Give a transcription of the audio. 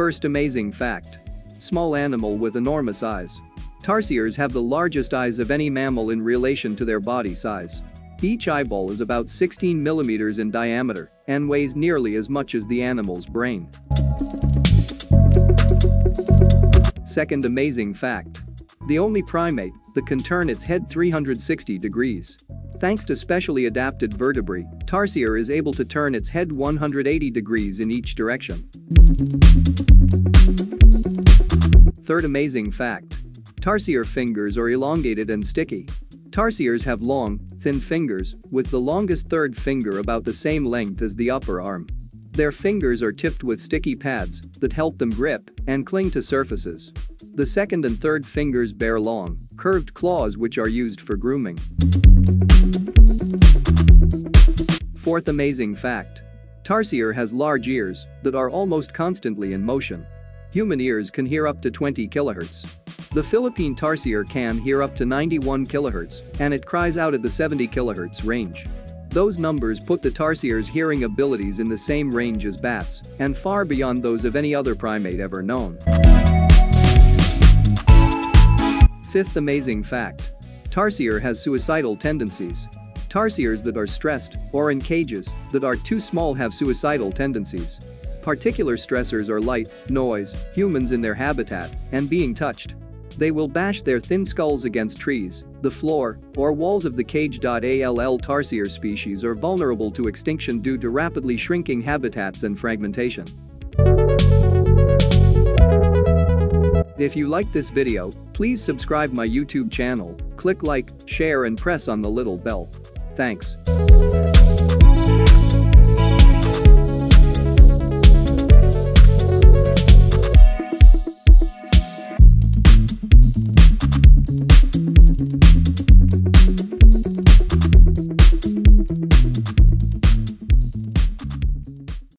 First amazing fact. Small animal with enormous eyes. Tarsiers have the largest eyes of any mammal in relation to their body size. Each eyeball is about 16 millimeters in diameter and weighs nearly as much as the animal's brain. Second amazing fact. The only primate that can turn its head 360 degrees. Thanks to specially adapted vertebrae, Tarsier is able to turn its head 180 degrees in each direction. Third amazing fact. Tarsier fingers are elongated and sticky. Tarsiers have long, thin fingers, with the longest third finger about the same length as the upper arm. Their fingers are tipped with sticky pads that help them grip and cling to surfaces. The second and third fingers bear long, curved claws which are used for grooming. Fourth amazing fact. Tarsier has large ears that are almost constantly in motion. Human ears can hear up to 20 kHz. The Philippine tarsier can hear up to 91 kHz, and it cries out at the 70 kHz range. Those numbers put the tarsier's hearing abilities in the same range as bats and far beyond those of any other primate ever known. Fifth amazing fact. Tarsier has suicidal tendencies. Tarsiers that are stressed or in cages that are too small have suicidal tendencies. Particular stressors are light, noise, humans in their habitat, and being touched. They will bash their thin skulls against trees, the floor, or walls of the cage. All tarsier species are vulnerable to extinction due to rapidly shrinking habitats and fragmentation. If you liked this video, please subscribe my YouTube channel, click like, share and press on the little bell. Thanks.